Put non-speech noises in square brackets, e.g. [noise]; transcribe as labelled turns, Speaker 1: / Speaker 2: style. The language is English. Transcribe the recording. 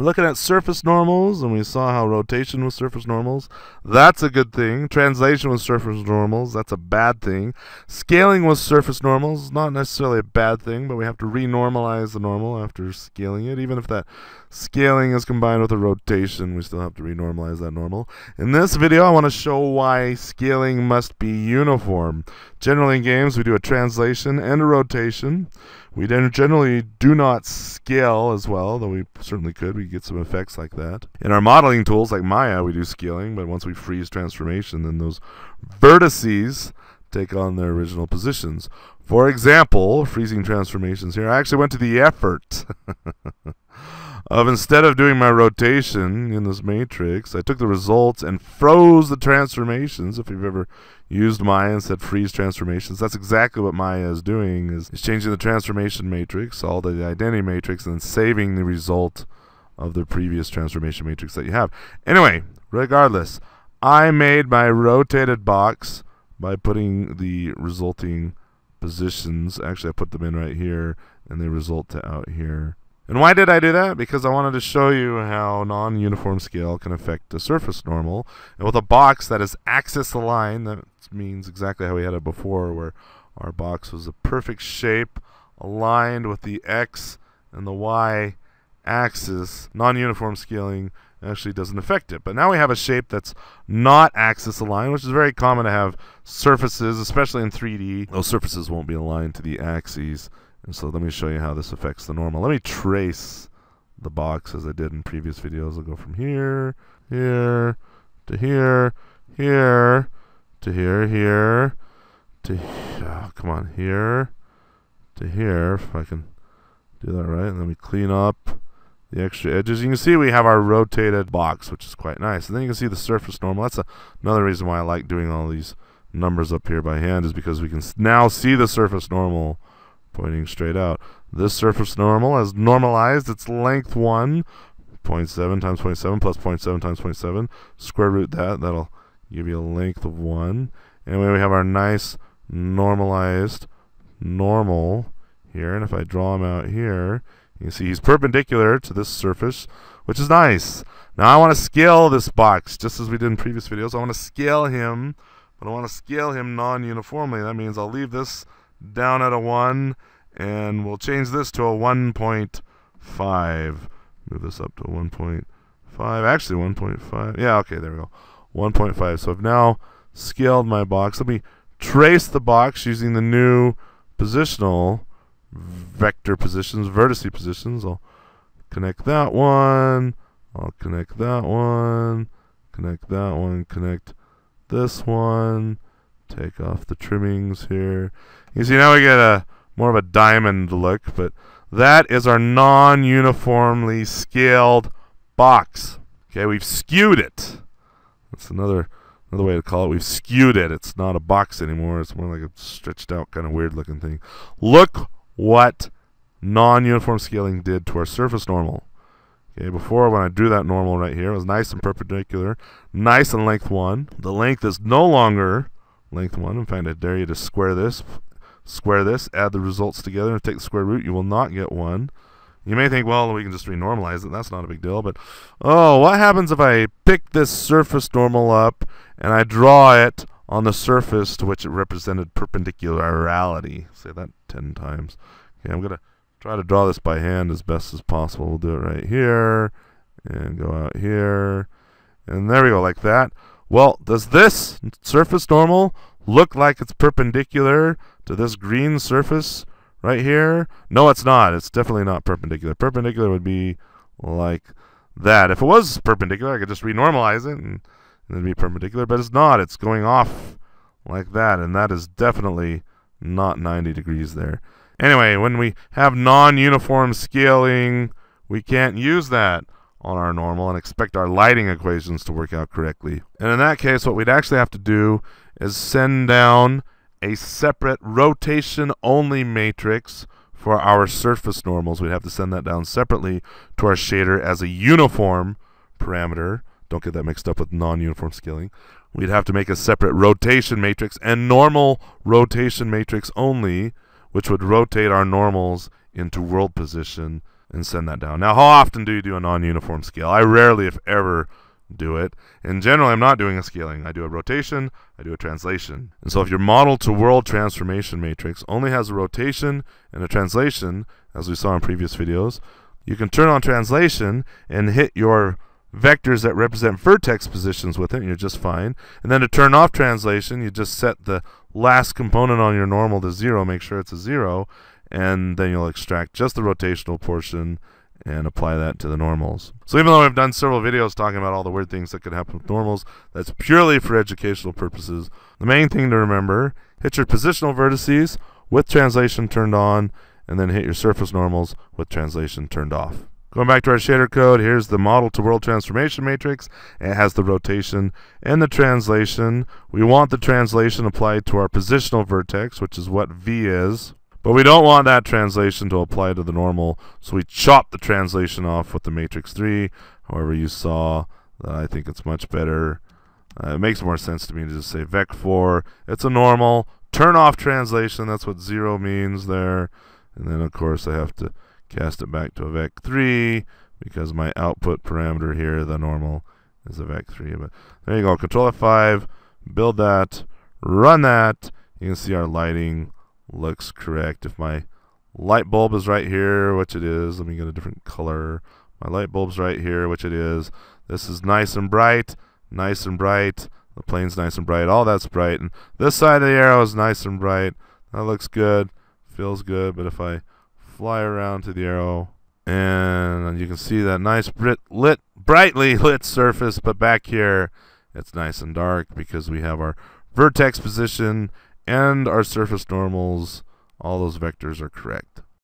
Speaker 1: We're looking at surface normals, and we saw how rotation was surface normals. That's a good thing. Translation was surface normals. That's a bad thing. Scaling was surface normals. Not necessarily a bad thing, but we have to renormalize the normal after scaling it. Even if that scaling is combined with a rotation, we still have to renormalize that normal. In this video, I want to show why scaling must be uniform. Generally in games, we do a translation and a rotation. We generally do not scale as well, though we certainly could. We get some effects like that. In our modeling tools like Maya, we do scaling, but once we freeze transformation, then those vertices take on their original positions. For example, freezing transformations here, I actually went to the effort [laughs] of instead of doing my rotation in this matrix, I took the results and froze the transformations. If you've ever used Maya and said freeze transformations, that's exactly what Maya is doing, is, is changing the transformation matrix, all the identity matrix, and then saving the result of the previous transformation matrix that you have. Anyway, regardless, I made my rotated box by putting the resulting positions. Actually, I put them in right here, and they result to out here. And why did I do that? Because I wanted to show you how non-uniform scale can affect the surface normal. And with a box that is axis aligned, that means exactly how we had it before, where our box was a perfect shape aligned with the x and the y axis. Non-uniform scaling actually doesn't affect it. But now we have a shape that's not axis aligned, which is very common to have surfaces, especially in 3D. Those surfaces won't be aligned to the axes. And so let me show you how this affects the normal. Let me trace the box as I did in previous videos. I'll go from here, here, to here, here, to here, here, to, oh, come on, here, to here, if I can do that right. And then we clean up the extra edges. You can see we have our rotated box, which is quite nice. And then you can see the surface normal. That's a, another reason why I like doing all these numbers up here by hand is because we can now see the surface normal pointing straight out. This surface normal has normalized its length 1, 0.7 times 0.7 plus 0.7 times 0.7. Square root that. That'll give you a length of 1. Anyway, we have our nice normalized normal here. And if I draw him out here, you can see he's perpendicular to this surface, which is nice. Now I want to scale this box, just as we did in previous videos. I want to scale him, but I want to scale him non-uniformly. That means I'll leave this down at a 1, and we'll change this to a 1.5. Move this up to 1.5. Actually, 1.5. Yeah, okay, there we go. 1.5. So I've now scaled my box. Let me trace the box using the new positional vector positions, vertice positions. I'll connect that one. I'll connect that one. Connect that one. Connect this one. Take off the trimmings here. You see now we get a more of a diamond look, but that is our non-uniformly scaled box. Okay, we've skewed it. That's another another way to call it. We've skewed it. It's not a box anymore. It's more like a stretched out kind of weird looking thing. Look what non-uniform scaling did to our surface normal. Okay, before when I drew that normal right here, it was nice and perpendicular, nice and length 1. The length is no longer length 1. In fact, I dare you to square this, square this, add the results together, and take the square root. You will not get 1. You may think, well, we can just renormalize it. That's not a big deal. But, oh, what happens if I pick this surface normal up and I draw it on the surface to which it represented perpendicularity? Say that 10 times. Okay, I'm going to try to draw this by hand as best as possible. We'll do it right here and go out here. And there we go, like that. Well, does this surface normal look like it's perpendicular to this green surface right here? No, it's not. It's definitely not perpendicular. Perpendicular would be like that. If it was perpendicular, I could just renormalize it and, and it'd be perpendicular, but it's not. It's going off like that, and that is definitely not 90 degrees there. Anyway, when we have non-uniform scaling, we can't use that on our normal and expect our lighting equations to work out correctly. And in that case, what we'd actually have to do is send down a separate rotation-only matrix for our surface normals. We'd have to send that down separately to our shader as a uniform parameter. Don't get that mixed up with non-uniform scaling. We'd have to make a separate rotation matrix and normal rotation matrix only which would rotate our normals into world position and send that down. Now, how often do you do a non-uniform scale? I rarely, if ever, do it. In general, I'm not doing a scaling. I do a rotation, I do a translation. And so if your model to world transformation matrix only has a rotation and a translation, as we saw in previous videos, you can turn on translation and hit your vectors that represent vertex positions with it, and you're just fine. And then to turn off translation, you just set the last component on your normal to zero, make sure it's a zero, and then you'll extract just the rotational portion and apply that to the normals. So even though I've done several videos talking about all the weird things that could happen with normals, that's purely for educational purposes. The main thing to remember, hit your positional vertices with translation turned on, and then hit your surface normals with translation turned off. Going back to our shader code, here's the model to world transformation matrix. It has the rotation and the translation. We want the translation applied to our positional vertex, which is what V is. But we don't want that translation to apply to the normal, so we chop the translation off with the matrix 3. However, you saw that I think it's much better. Uh, it makes more sense to me to just say vec4. It's a normal. Turn off translation. That's what 0 means there. And then, of course, I have to cast it back to a vec3 because my output parameter here, the normal, is a vec3. But there you go. Control F5, build that, run that. You can see our lighting looks correct. If my light bulb is right here, which it is, let me get a different color. My light bulb's right here, which it is. This is nice and bright, nice and bright. The plane's nice and bright. All that's bright. And this side of the arrow is nice and bright. That looks good, feels good. But if I fly around to the arrow, and you can see that nice lit, brightly [laughs] lit surface, but back here it's nice and dark because we have our vertex position and our surface normals, all those vectors are correct.